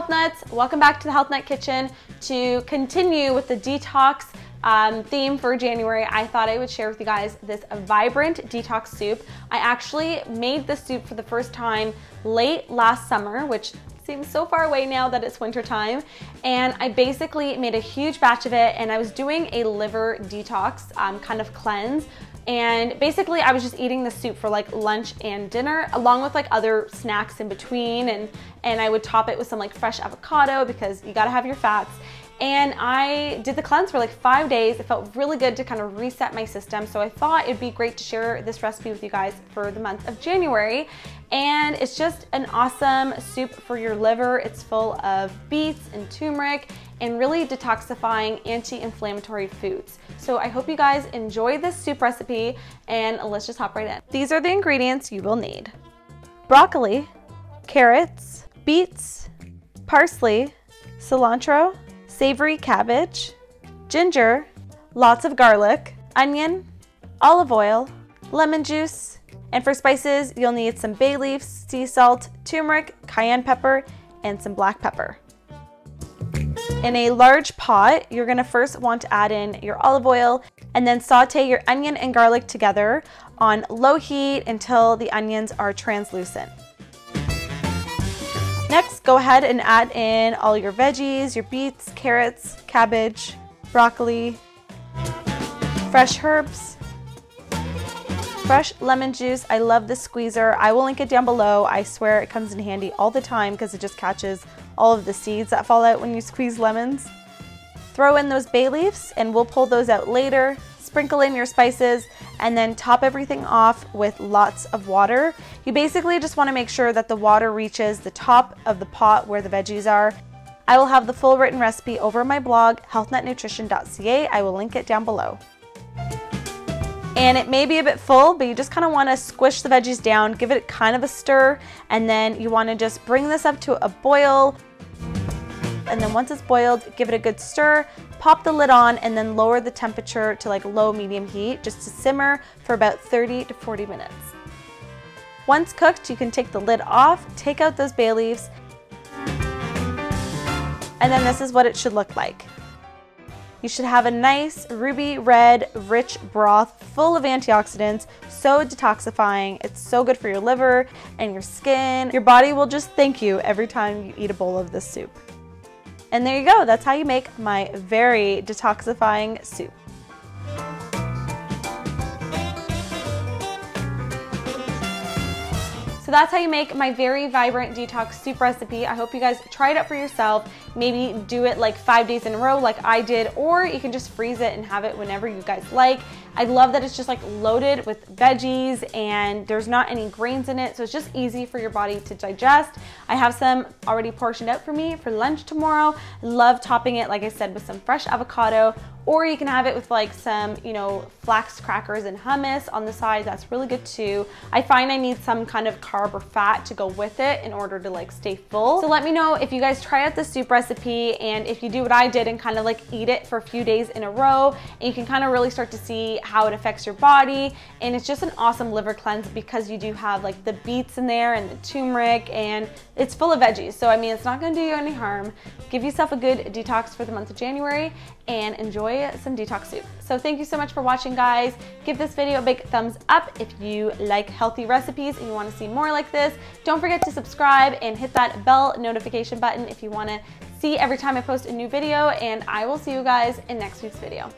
Health Nuts, welcome back to the Health Nut Kitchen. To continue with the detox um, theme for January, I thought I would share with you guys this vibrant detox soup. I actually made this soup for the first time late last summer, which seems so far away now that it's winter time. And I basically made a huge batch of it and I was doing a liver detox um, kind of cleanse and basically I was just eating the soup for like lunch and dinner along with like other snacks in between and, and I would top it with some like fresh avocado because you gotta have your fats. And I did the cleanse for like five days. It felt really good to kind of reset my system. So I thought it'd be great to share this recipe with you guys for the month of January. And it's just an awesome soup for your liver. It's full of beets and turmeric and really detoxifying anti-inflammatory foods. So I hope you guys enjoy this soup recipe and let's just hop right in. These are the ingredients you will need. Broccoli, carrots, beets, parsley, cilantro, savoy cabbage, ginger, lots of garlic, onion, olive oil, lemon juice, and for spices, you'll need some bay leaves, sea salt, turmeric, cayenne pepper, and some black pepper. In a large pot, you're gonna first want to add in your olive oil and then saute your onion and garlic together on low heat until the onions are translucent. Next, go ahead and add in all your veggies, your beets, carrots, cabbage, broccoli, fresh herbs, fresh lemon juice. I love this squeezer. I will link it down below. I swear it comes in handy all the time because it just catches all of the seeds that fall out when you squeeze lemons. Throw in those bay leaves and we'll pull those out later. Sprinkle in your spices and then top everything off with lots of water. You basically just wanna make sure that the water reaches the top of the pot where the veggies are. I will have the full written recipe over my blog, healthnutnutrition.ca. I will link it down below. And it may be a bit full, but you just kind of want to squish the veggies down, give it kind of a stir, and then you want to just bring this up to a boil and then once it's boiled, give it a good stir, pop the lid on, and then lower the temperature to like low medium heat just to simmer for about 30 to 40 minutes. Once cooked, you can take the lid off, take out those bay leaves, and then this is what it should look like. You should have a nice ruby red rich broth full of antioxidants, so detoxifying. It's so good for your liver and your skin. Your body will just thank you every time you eat a bowl of this soup. And there you go, that's how you make my very detoxifying soup. So that's how you make my very vibrant detox soup recipe. I hope you guys try it out for yourself. Maybe do it like five days in a row like I did, or you can just freeze it and have it whenever you guys like. I love that it's just like loaded with veggies and there's not any grains in it. So it's just easy for your body to digest. I have some already portioned out for me for lunch tomorrow. Love topping it, like I said, with some fresh avocado or you can have it with like some, you know, flax crackers and hummus on the side. That's really good too. I find I need some kind of carb or fat to go with it in order to like stay full. So let me know if you guys try out the soup recipe and if you do what I did and kind of like eat it for a few days in a row and you can kind of really start to see how it affects your body. And it's just an awesome liver cleanse because you do have like the beets in there and the turmeric and it's full of veggies. So I mean, it's not gonna do you any harm. Give yourself a good detox for the month of January and enjoy some detox soup. So thank you so much for watching guys. Give this video a big thumbs up if you like healthy recipes and you wanna see more like this. Don't forget to subscribe and hit that bell notification button if you wanna see every time I post a new video and I will see you guys in next week's video.